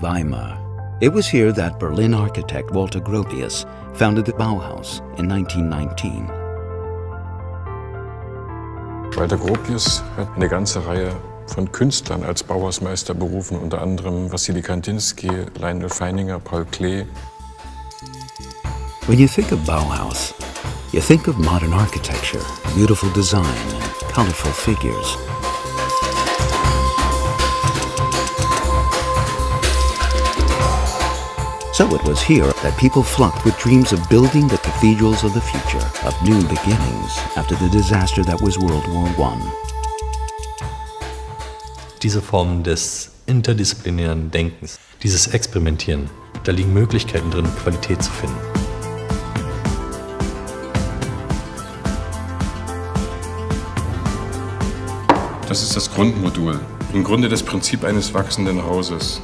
Weimar. It was here that Berlin architect Walter Gropius founded the Bauhaus in 1919. Walter Gropius hat eine ganze Reihe von Künstlern als Bauhausmeister berufen, unter anderem Wassily Kandinsky, Lyonel Feininger, Paul Klee. When you think of Bauhaus, you think of modern architecture, beautiful design, and colorful figures. So it was here that people flocked with dreams of building the cathedrals of the future, of new beginnings after the disaster that was World War I. Diese Form des interdisziplinären Denkens, dieses Experimentieren, da liegen Möglichkeiten drin, Qualität zu finden. Das ist das Grundmodul. Im Grunde das Prinzip eines wachsenden Hauses.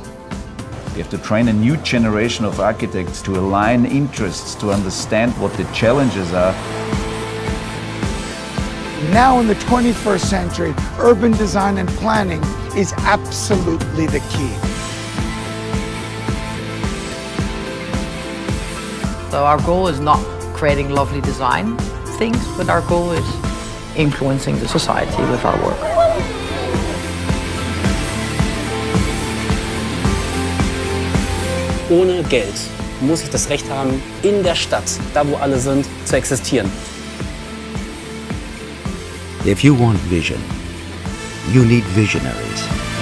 We have to train a new generation of architects to align interests, to understand what the challenges are. Now in the 21st century, urban design and planning is absolutely the key. So our goal is not creating lovely design things, but our goal is influencing the society with our work. Ohne Geld muss ich das Recht haben, in der Stadt, da wo alle sind, zu existieren. If you want vision, you need visionaries.